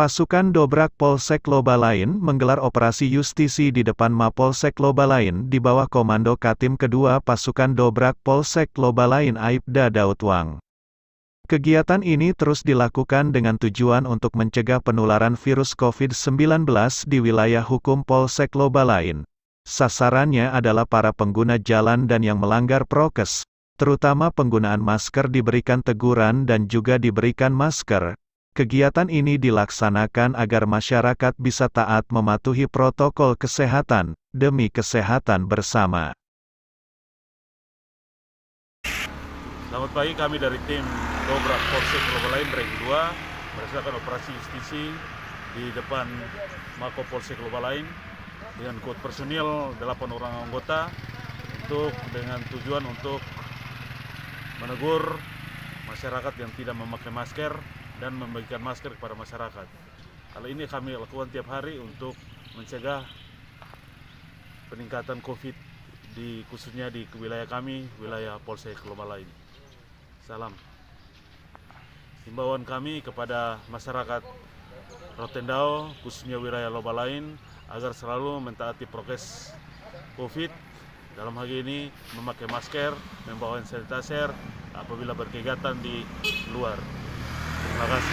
Pasukan Dobrak Polsek Lobalain menggelar operasi justisi di depan Mapolsek Lobalain di bawah komando Katim Kedua Pasukan Dobrak Polsek Lobalain Aibda Daudwang. Kegiatan ini terus dilakukan dengan tujuan untuk mencegah penularan virus COVID-19 di wilayah hukum Polsek Lobalain. Sasarannya adalah para pengguna jalan dan yang melanggar prokes, terutama penggunaan masker diberikan teguran dan juga diberikan masker, Kegiatan ini dilaksanakan agar masyarakat bisa taat mematuhi protokol kesehatan, demi kesehatan bersama. Selamat pagi, kami dari tim Dobrak Polsek Global Lain Rank 2 merasakan operasi justisi di depan Mako Polsek Global Lain dengan kod personil 8 orang anggota untuk dengan tujuan untuk menegur masyarakat yang tidak memakai masker dan membagikan masker kepada masyarakat. Hal ini kami lakukan tiap hari untuk mencegah peningkatan COVID di khususnya di wilayah kami, wilayah Polsek Loma lain. Salam. Himbauan kami kepada masyarakat Rotendao, khususnya wilayah Loma lain, agar selalu mentaati prokes COVID dalam hal ini memakai masker, membawa hand sanitizer apabila berkegiatan di luar. мағаш